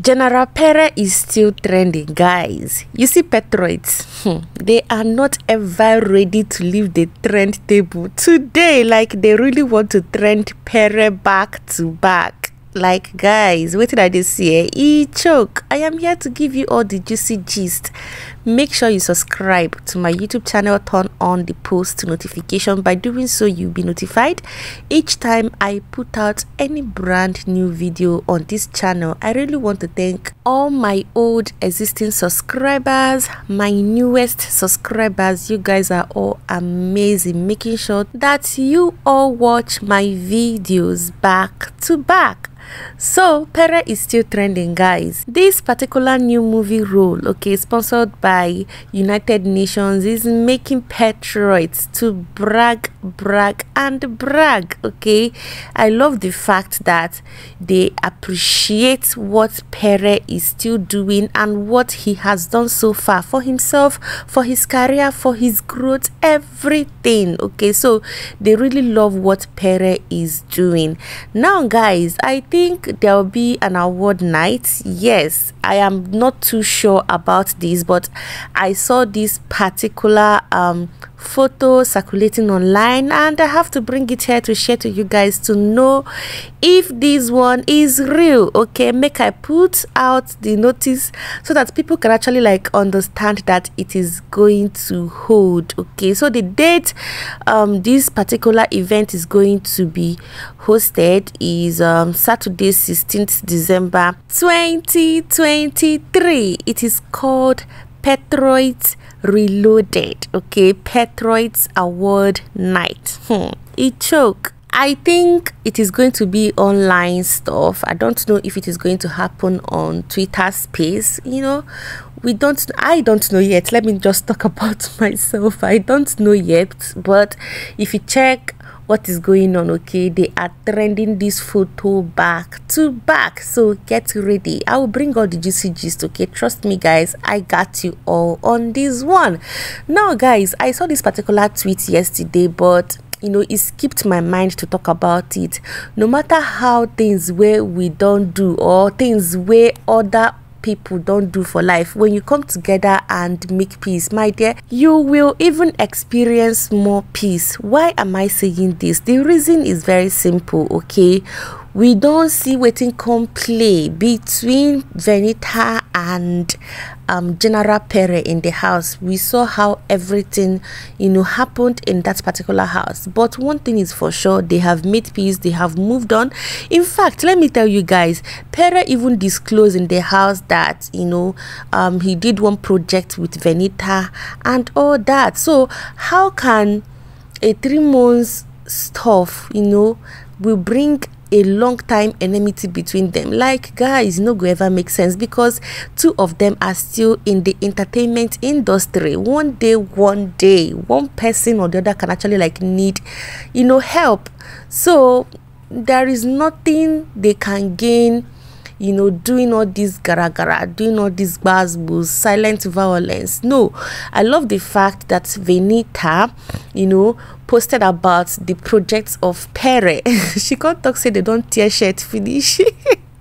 General Pere is still trending, guys. You see, Patriots, hmm, they are not ever ready to leave the trend table. Today, like, they really want to trend Pere back to back like guys did i just say eh, e choke. I am here to give you all the juicy gist. Make sure you subscribe to my youtube channel turn on the post notification. By doing so you'll be notified each time i put out any brand new video on this channel. I really want to thank all my old existing subscribers my newest subscribers. You guys are all amazing. Making sure that you all watch my videos back to back so, Pere is still trending, guys. This particular new movie role, okay, sponsored by United Nations, is making patriots to brag, brag, and brag, okay. I love the fact that they appreciate what Pere is still doing and what he has done so far for himself, for his career, for his growth, everything, okay. So, they really love what Pere is doing. Now, guys, I think think there will be an award night. Yes, I am not too sure about this, but I saw this particular um photo circulating online and i have to bring it here to share to you guys to know if this one is real okay? Make i put out the notice so that people can actually like understand that it is going to hold okay? So the date um this particular event is going to be hosted is um saturday 16th december 2023 it is called Patriots Reloaded. Okay, Patriots Award Night. Hmm. It choke. I think it is going to be online stuff. I don't know if it is going to happen on Twitter space. You know, we don't I don't know yet. Let me just talk about myself. I don't know yet, but if you check what is going on okay? They are trending this photo back to back. So get ready. I will bring all the juicy gist okay? Trust me guys i got you all on this one. Now guys i saw this particular tweet yesterday but you know it skipped my mind to talk about it. No matter how things where we don't do or things where other people don't do for life. When you come together and make peace my dear you will even experience more peace. Why am i saying this? The reason is very simple okay? We don't see waiting come play between Venita and um, General Pere in the house. We saw how everything, you know, happened in that particular house. But one thing is for sure, they have made peace, they have moved on. In fact, let me tell you guys, Pere even disclosed in the house that, you know, um, he did one project with Venita and all that. So how can a three months stuff, you know, will bring a long time enmity between them. Like guys no go ever make sense because two of them are still in the entertainment industry. One day one day one person or the other can actually like need you know help. So there is nothing they can gain you know, doing all this gara gara, doing all this buzz silent violence. No, I love the fact that Venita, you know, posted about the projects of Pere. she can't talk say they don't tear shirt finish.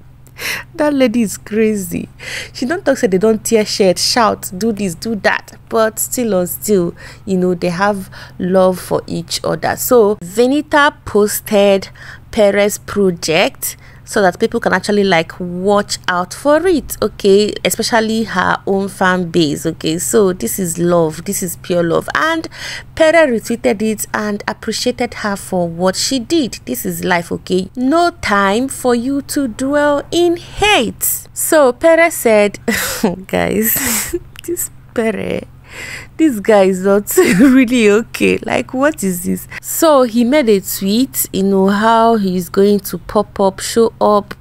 that lady is crazy. She don't talk say they don't tear shirt, shout, do this, do that. But still or still, you know, they have love for each other. So Venita posted Pere's project so that people can actually like watch out for it okay? Especially her own fan base okay? So this is love this is pure love. And Pere retweeted it and appreciated her for what she did. This is life okay? No time for you to dwell in hate. So Pere said guys this Pere this guy is not really okay. Like what is this? So he made a tweet you know how he's going to pop up show up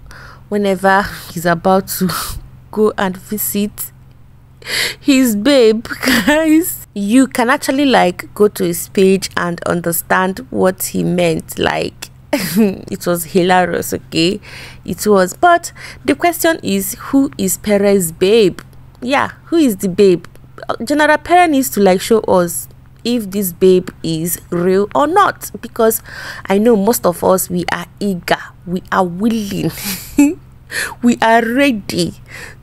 whenever he's about to go and visit his babe guys. You can actually like go to his page and understand what he meant. Like it was hilarious okay? It was. But the question is who is Perez's babe? Yeah who is the babe General Pere needs to like show us if this babe is real or not because I know most of us we are eager, we are willing we are ready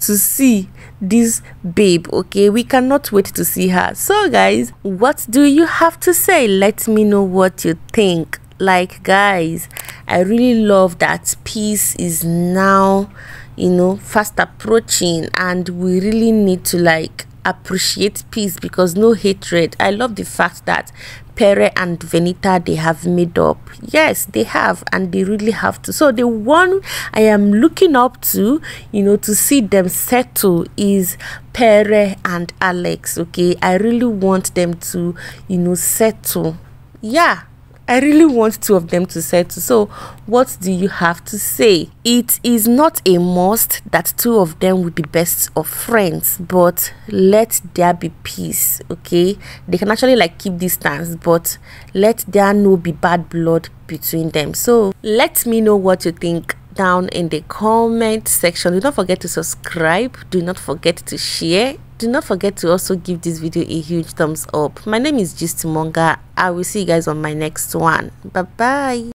to see this babe okay? We cannot wait to see her. So guys what do you have to say? Let me know what you think. Like guys i really love that peace is now you know fast approaching and we really need to like appreciate peace because no hatred i love the fact that Pere and Venita they have made up. Yes, they have, and they really have to. So the one I am looking up to, you know, to see them settle is Pere and Alex. Okay, I really want them to, you know, settle. Yeah, I really want two of them to settle. So, what do you have to say? It is not a must that two of them will be best of friends, but let there be peace, okay? They can actually like keep distance, but let there no be bad blood between them. So, let me know what you think down in the comment section. Do not forget to subscribe. Do not forget to share do not forget to also give this video a huge thumbs up. My name is Gist Monger. i will see you guys on my next one. Bye bye